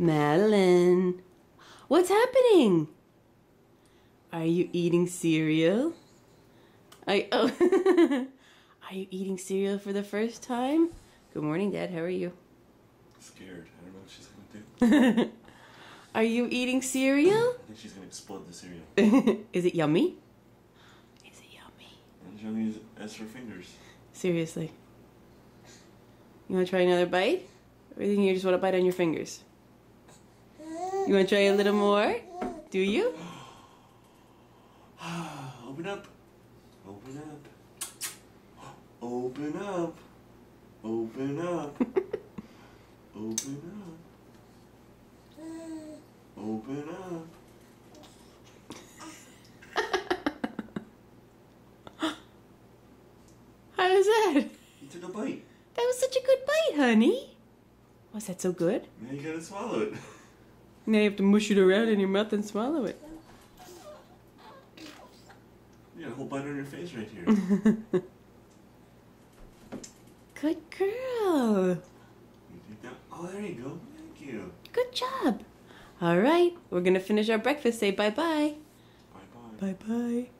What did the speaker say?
Madeline, what's happening? Are you eating cereal? Are you, oh, are you eating cereal for the first time? Good morning, Dad. How are you? Scared. I don't know what she's gonna do. Are you eating cereal? I think she's gonna explode the cereal. Is it yummy? Is it yummy? And she's gonna use it as her fingers. Seriously. You want to try another bite? Or do you just want to bite on your fingers? You want to try a little more? Do you? Open up. Open up. Open up. Open up. Open up. Open up. How was that? You took a bite. That was such a good bite, honey. Was that so good? Now you gotta swallow it. Now you have to mush it around in your mouth and swallow it. You got a whole bite on your face right here. Good girl. You take that. Oh, there you go. Thank you. Good job. All right, we're going to finish our breakfast. Say bye bye. Bye bye. Bye bye.